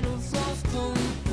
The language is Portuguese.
little soft